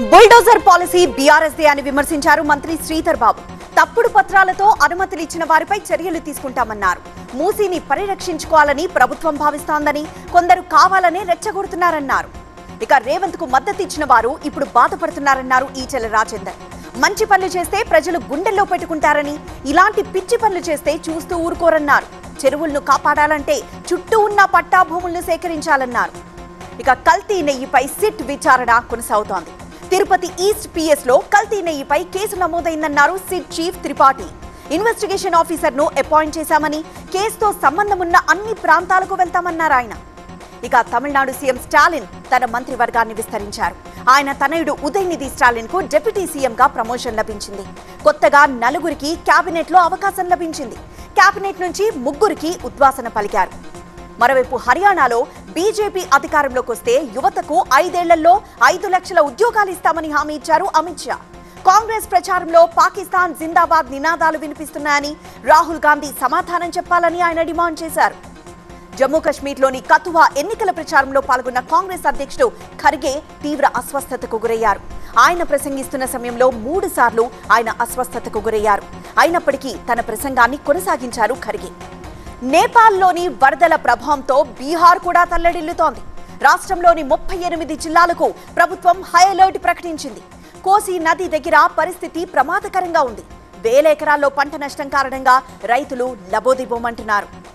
Bulldozer policy బీఆర్ఎస్దే అని విమర్శించారు మంత్రి శ్రీధర్ బాబు. తప్పుడు పత్రాలతో అనుమతులు ఇచ్చిన వారిపై చర్యలు తీసుకుంటామన్నారు. మూసీని పరిరక్షించుకోవాలని ప్రభుత్వం భావిస్తోందని కొందరు కావాలనే రెచ్చగొడుతున్నారన్నారు. ఇక రేవంత్కు మద్దతు ఇచ్చిన వారు ఇప్పుడు బాధపడుతున్నారన్నారు ఈచెల రాజేందర్. మంచి పనులు చేస్తే ప్రజలు గుండెల్లో పెట్టుకుంటారని ఇలాంటి పిచ్చి పనులు చేస్తే చూస్తూ ఊరుకోరన్నారు. చెరువులను కాపాడాలంటే చుట్టూ ఉన్న పట్టా భూములను సేకరించాలన్నారు. ఇక కల్తీ నెయ్యిపై సిట్ విచారణ కొనసాగుతోంది. తిరుపతి ఈస్ట్ పిఎస్లో కల్తీ నెయ్యిపై కేసు నమోదైందన్నారు సిట్ చీఫ్ త్రిపాఠి. ఇన్వెస్టిగేషన్ ఆఫీసర్ను అపాయింట్ చేశామని కేసుతో సంబంధమున్న అన్ని ప్రాంతాలకు వెళ్తామన్నారు ఆయన. ఇక తమిళనాడు సీఎం స్టాలిన్ తన మంత్రివర్గాన్ని విస్తరించారు. ఆయన తనయుడు ఉదయనిధి స్టాలిన్కు డిప్యూటీ సీఎంగా ప్రమోషన్ లభించింది. కొత్తగా నలుగురికి కేబినెట్లో అవకాశం లభించింది. కేబినెట్ నుంచి ముగ్గురికి ఉద్వాసన పలికారు. మరోవైపు హర్యానాలో బీజేపీ అధికారంలోకి వస్తే యువతకు ఐదేళ్ళలో ఐదు లక్షల ఉద్యోగాలు ఇస్తామని హామీ ఇచ్చారు అమిత్ షా. కాంగ్రెస్ ప్రచారంలో పాకిస్తాన్ జిందాబాద్ నినాదాలు వినిపిస్తున్నాయని రాహుల్ గాంధీ సమాధానం చెప్పాలని ఆయన డిమాండ్ చేశారు. జమ్మూ కశ్మీర్లోని కతువా ఎన్నికల ప్రచారంలో పాల్గొన్న కాంగ్రెస్ అధ్యక్షుడు ఖర్గే తీవ్ర అస్వస్థతకు గురయ్యారు. ఆయన ప్రసంగిస్తున్న సమయంలో మూడు సార్లు ఆయన అస్వస్థతకు గురయ్యారు. అయినప్పటికీ తన ప్రసంగాన్ని కొనసాగించారు ఖర్గే. నేపాల్లోని వరదల ప్రభావంతో బీహార్ కూడా తల్లడిల్లుతోంది. రాష్ట్రంలోని ముప్పై ఎనిమిది జిల్లాలకు ప్రభుత్వం హై అలర్ట్ ప్రకటించింది. కోసి నది దగ్గర పరిస్థితి ప్రమాదకరంగా ఉంది. వేల ఎకరాల్లో పంట నష్టం కారణంగా రైతులు లబోదిబోమంటున్నారు.